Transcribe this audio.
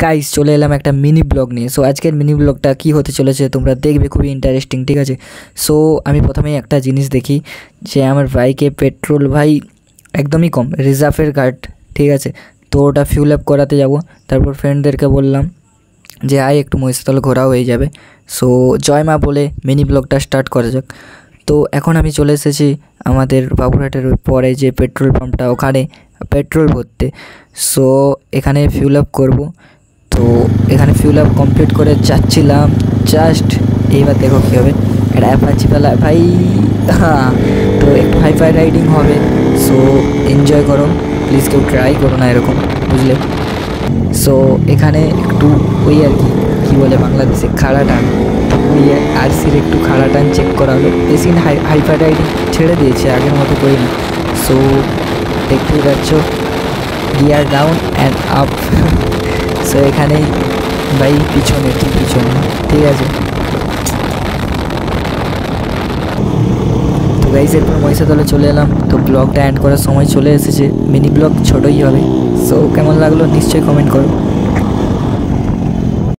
Guys চলে এলাম একটা মিনি ব্লগ নিয়ে। সো আজকের মিনি ব্লগটা কী হতে চলেছে, তোমরা দেখবে খুবই ইন্টারেস্টিং ঠিক আছে? সো আমি প্রথমেই একটা জিনিস দেখি যে, আমার বাইকে পেট্রোল ভাই একদমই কম রিজার্ভের গার্ড ঠিক আছে? তো ওটা ফিউল আপ করাতে যাব। তারপর ফ্রেন্ডদেরকে বললাম যে, আয়, একটু মহিষাতল ঘোরা হয়ে যাবে। সো জয় মা বলে মিনি ব্লগটা স্টার্ট করা যাক। তো এখন আমি চলে এসেছি আমাদের বাবুরহাটের পরে যে পেট্রোল পাম্পটা ওখানে পেট্রোল ভরতে। সো এখানে ফিউল আপ করব। তো এখানে ফিউল আপ কমপ্লিট করে যাচ্ছিলাম। জাস্ট এইবার দেখো কী হবে। একটা অ্যাপাচি পেলা ভাই হ্যাঁ তো একটু হাই ফাই রাইডিং হবে। সো এনজয় করো। প্লিজ কেউ ট্রাই করো না এরকম, বুঝলে? সো এখানে একটু ওই আর কি, কী বলে বাংলাদেশে, খাড়া টান। ওই আর সির একটু খাড়া টান চেক করা হলো। বেশি হাই হাইফাই রাইডিং ছেড়ে দিয়েছে, আগের মতো করি না। সো দেখতেই পাচ্ছ gear down and up so এখানেই ভাই, পিছনে, ঠিক পিছনে, ঠিক আছে। তো গাইস এরপর মহিষাদলে চলে এলাম। তো ব্লগটা অ্যান্ড করার সময় চলে এসেছে। মিনি ব্লগ ছোটোই হবে। সো কেমন লাগল নিশ্চয়ই কমেন্ট করো।